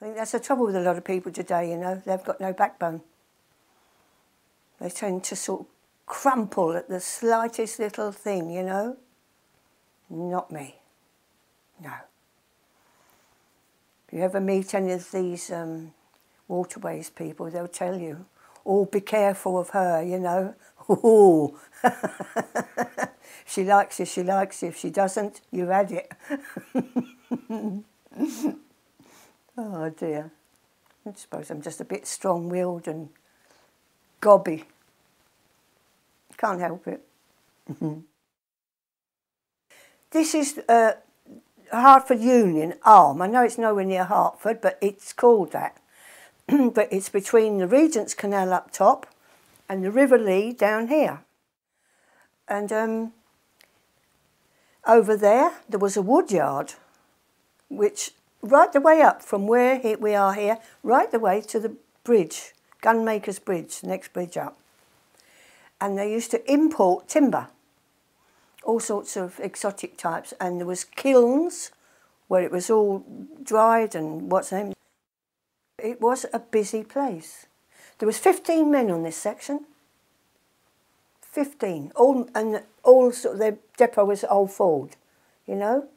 I think that's the trouble with a lot of people today, you know, they've got no backbone. They tend to sort of crumple at the slightest little thing, you know. Not me. No. If you ever meet any of these um, waterways people, they'll tell you, oh, be careful of her, you know. Oh, she likes you, she likes you. If she doesn't, you've had it. oh dear. I suppose I'm just a bit strong-willed and gobby. Can't help it. this is uh, Hertford Union Arm. I know it's nowhere near Hartford, but it's called that. but it's between the Regent's Canal up top and the River Lee down here. And um, over there, there was a wood yard, which right the way up from where we are here, right the way to the bridge, Gunmaker's Bridge, next bridge up. And they used to import timber, all sorts of exotic types, and there was kilns where it was all dried and what's name. It was a busy place. There was 15 men on this section. 15. All, and all sort of, their depot was Old Ford, you know,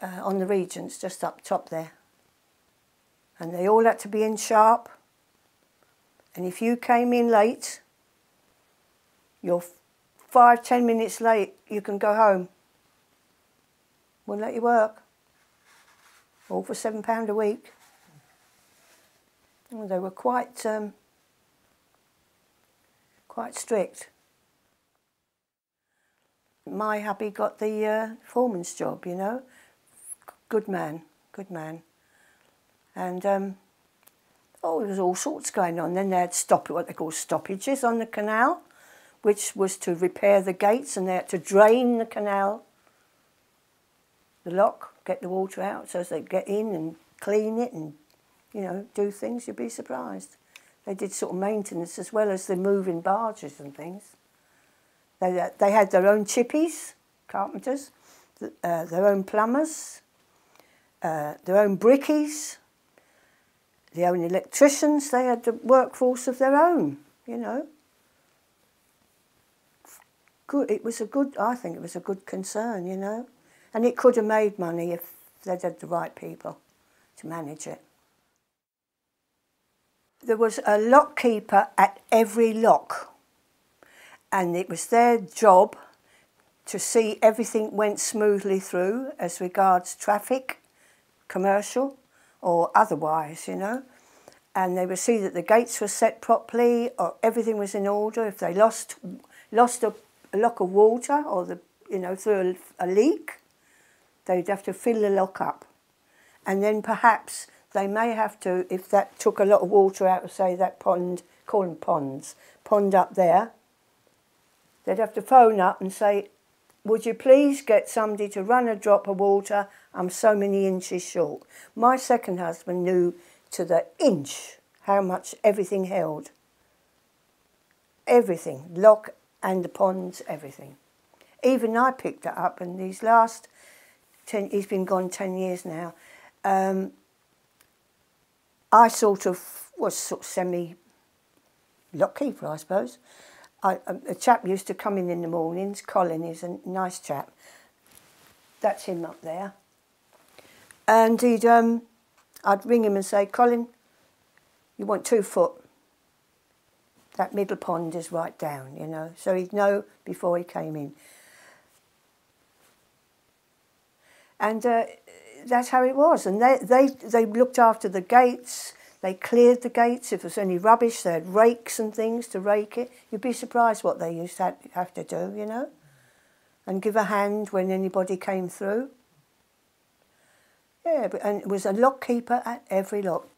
uh, on the Regents, just up top there. And they all had to be in sharp. And if you came in late, you're five, ten minutes late, you can go home. Won't let you work. All for £7 a week. They were quite um, quite strict. My hubby got the uh, foreman's job, you know. Good man, good man. And um, oh, there was all sorts going on. Then they had stop what they call stoppages on the canal, which was to repair the gates, and they had to drain the canal, the lock, get the water out, so as they get in and clean it and you know, do things, you'd be surprised. They did sort of maintenance as well as the moving barges and things. They, uh, they had their own chippies, carpenters, uh, their own plumbers, uh, their own brickies, their own electricians. They had the workforce of their own, you know. Good. It was a good, I think it was a good concern, you know. And it could have made money if they'd had the right people to manage it there was a lock keeper at every lock and it was their job to see everything went smoothly through as regards traffic, commercial or otherwise, you know. And they would see that the gates were set properly or everything was in order. If they lost lost a, a lock of water or the you know through a, a leak, they'd have to fill the lock up. And then perhaps they may have to, if that took a lot of water out of, say, that pond, call them ponds, pond up there, they'd have to phone up and say, would you please get somebody to run a drop of water? I'm so many inches short. My second husband knew to the inch how much everything held. Everything, lock and the ponds, everything. Even I picked it up and these last, ten, he's been gone 10 years now, um, I sort of was sort of semi lock keeper, I suppose. I, a, chap used to come in in the mornings. Colin is a nice chap. That's him up there. And he'd, um, I'd ring him and say, Colin, you want two foot. That middle pond is right down, you know. So he'd know before he came in. And uh, that's how it was. And they, they, they looked after the gates, they cleared the gates. If there was any rubbish, they had rakes and things to rake it. You'd be surprised what they used to have to do, you know, and give a hand when anybody came through. Yeah, and it was a lock keeper at every lock.